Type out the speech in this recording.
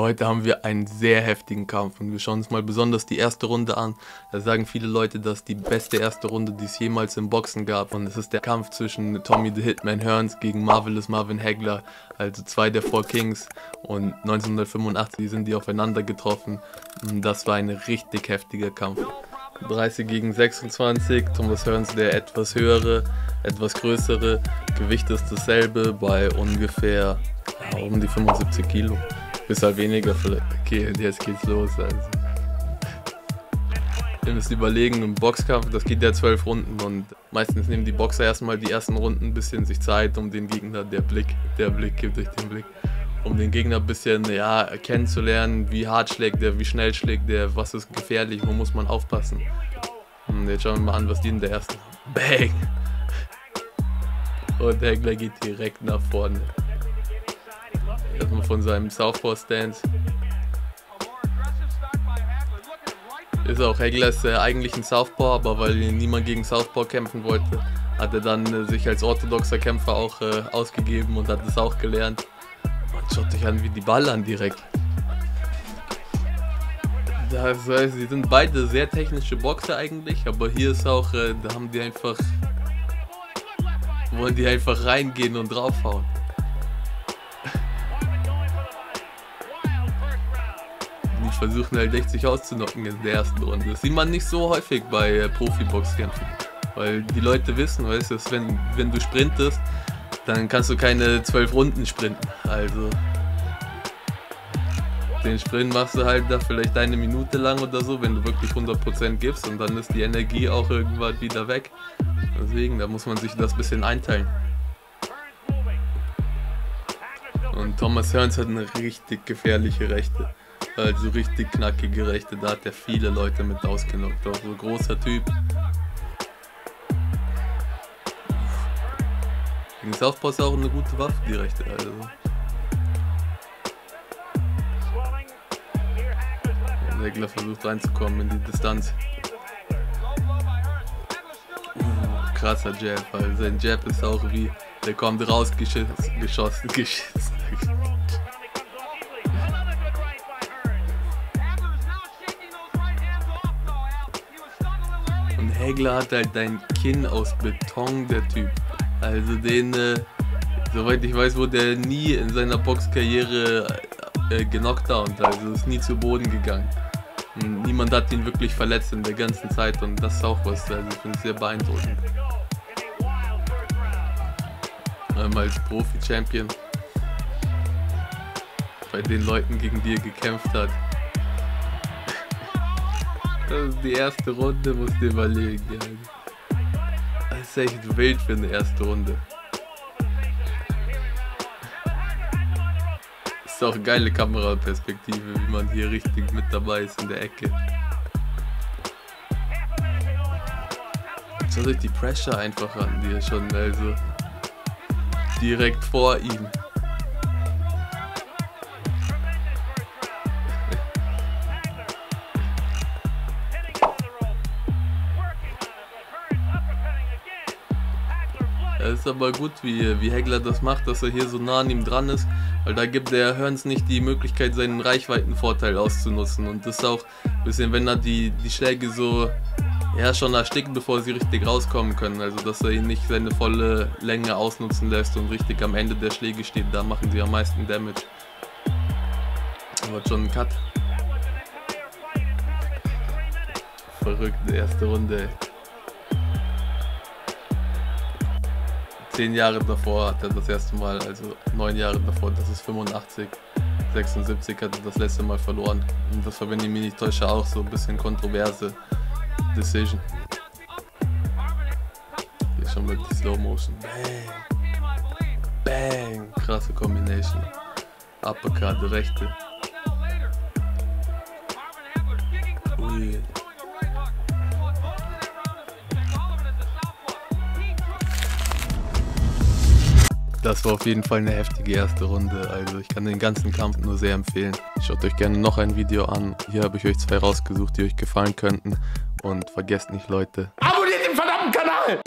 Heute haben wir einen sehr heftigen Kampf und wir schauen uns mal besonders die erste Runde an. Da sagen viele Leute, dass die beste erste Runde, die es jemals im Boxen gab. Und es ist der Kampf zwischen Tommy the Hitman Hearns gegen Marvelous Marvin Hagler, also zwei der Four Kings. Und 1985 sind die aufeinander getroffen. Und das war ein richtig heftiger Kampf. 30 gegen 26, Thomas Hearns der etwas höhere, etwas größere. Gewicht ist dasselbe bei ungefähr um die 75 Kilo. Bis halt weniger vielleicht. Okay, jetzt geht's los. Also. Ihr müsst überlegen, im Boxkampf, das geht ja zwölf Runden und meistens nehmen die Boxer erstmal die ersten Runden ein bisschen sich Zeit, um den Gegner, der Blick, der Blick gibt durch den Blick, um den Gegner ein bisschen ja, kennenzulernen, wie hart schlägt der, wie schnell schlägt der, was ist gefährlich, wo muss man aufpassen. Und jetzt schauen wir mal an, was die in der ersten. Bang! Und Hegler geht direkt nach vorne. Erstmal von seinem Southpaw Stance. Ist auch Hegler ist äh, eigentlich ein Southpaw, aber weil niemand gegen Southpaw kämpfen wollte, hat er dann äh, sich als orthodoxer Kämpfer auch äh, ausgegeben und hat es auch gelernt. Und schaut euch an, wie die ballern direkt. Das heißt, sie sind beide sehr technische Boxer eigentlich, aber hier ist auch, äh, da haben die einfach, wollen die einfach reingehen und draufhauen. Versuchen halt 60 auszunocken in der ersten Runde. Das sieht man nicht so häufig bei äh, Profi-Boxkämpfen. Weil die Leute wissen, weißt du, wenn, wenn du sprintest, dann kannst du keine 12 Runden sprinten. Also den Sprint machst du halt da vielleicht eine Minute lang oder so, wenn du wirklich 100% gibst und dann ist die Energie auch irgendwann wieder weg. Deswegen, da muss man sich das ein bisschen einteilen. Und Thomas Hearns hat eine richtig gefährliche Rechte. Also richtig knackige Rechte, da hat er viele Leute mit ausgenockt. Auch so großer Typ. Gegen Southpaw ist auch eine gute Waffe, die Rechte. Also. Segler versucht reinzukommen in die Distanz. Uh, krasser Jab, weil sein Jab ist auch wie, der kommt rausgeschossen, geschossen, geschissen. Hegler hat halt dein Kinn aus Beton, der Typ. Also den, äh, soweit ich weiß, wurde er nie in seiner Boxkarriere äh, genockdownt, also ist nie zu Boden gegangen. Und niemand hat ihn wirklich verletzt in der ganzen Zeit und das ist auch was, also ich finde es sehr beeindruckend. Einmal als Profi-Champion bei den Leuten, gegen die er gekämpft hat. Das ist die erste Runde, musst du überlegen. Ja. Das ist echt wild für eine erste Runde. Das ist auch eine geile Kameraperspektive, wie man hier richtig mit dabei ist in der Ecke. Schaut euch die Pressure einfach an, die er schon, also direkt vor ihm. Es ist aber gut, wie, wie Hegler das macht, dass er hier so nah an ihm dran ist, weil da gibt der Hearns nicht die Möglichkeit, seinen Reichweitenvorteil auszunutzen. Und das ist auch ein bisschen, wenn er die, die Schläge so ja, schon erstickt, bevor sie richtig rauskommen können. Also, dass er ihn nicht seine volle Länge ausnutzen lässt und richtig am Ende der Schläge steht. Da machen sie am meisten Damage. Aber schon ein Cut. Verrückte erste Runde. Zehn Jahre davor hat er das erste Mal, also neun Jahre davor, das ist 85, 76 hat er das letzte Mal verloren. Und das war, wenn ich mich nicht täusche, auch so ein bisschen kontroverse Decision. Hier schon mit die Slow Motion. Bang! Bang! Krasse Combination. Uppercut, rechte. Das war auf jeden Fall eine heftige erste Runde. Also ich kann den ganzen Kampf nur sehr empfehlen. Schaut euch gerne noch ein Video an. Hier habe ich euch zwei rausgesucht, die euch gefallen könnten. Und vergesst nicht, Leute. Abonniert den verdammten Kanal!